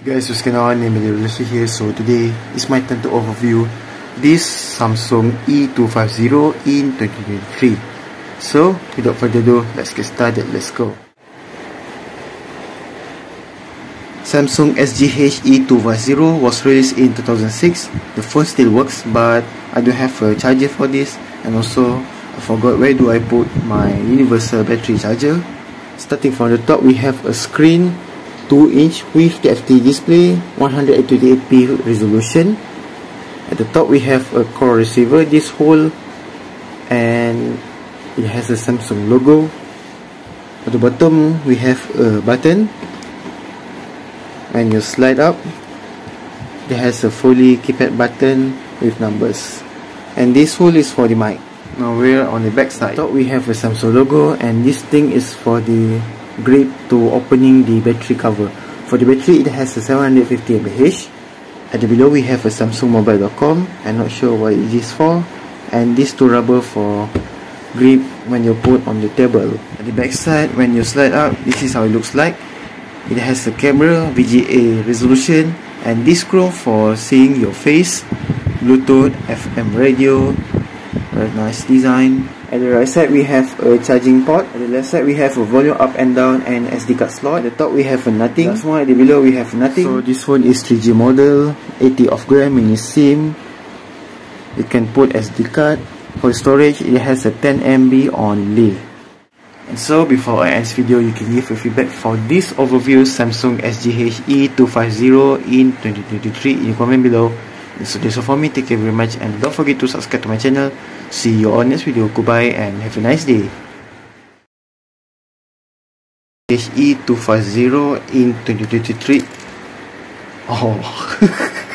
Hey guys, what's going on? Name is here. So today it's my turn to overview this Samsung E250 in 2023. So without further ado, let's get started. Let's go. Samsung SGH E250 was released in 2006. The phone still works, but I don't have a charger for this, and also I forgot where do I put my universal battery charger. Starting from the top, we have a screen 2 inch with TFT display 128p resolution. At the top we have a core receiver this hole and it has a Samsung logo. At the bottom we have a button. When you slide up it has a fully keypad button with numbers. And this hole is for the mic. Now we're on the back side. top we have a Samsung logo and this thing is for the grip to opening the battery cover. For the battery, it has a 750 mAh. At the below, we have a SamsungMobile.com. I'm not sure what it is for. And these two rubber for grip when you put on the table. At the back side, when you slide up, this is how it looks like. It has a camera, VGA resolution, and this screw for seeing your face, Bluetooth, FM radio, very nice design. At the right side, we have a charging port. At the left side, we have a volume up and down and SD card slot. At the top, we have a nothing. Last one at the below, we have nothing. So this phone is 3G model, 80 of gram mini SIM. You can put SD card. For storage, it has a 10 MB only. And so before I end this video, you can give a feedback for this overview Samsung SGH E250 in 2023 in the comment below. So that's all for me. Take care very much and don't forget to subscribe to my channel. See you on next video. Goodbye and have a nice day. HE250 in 2023. Oh.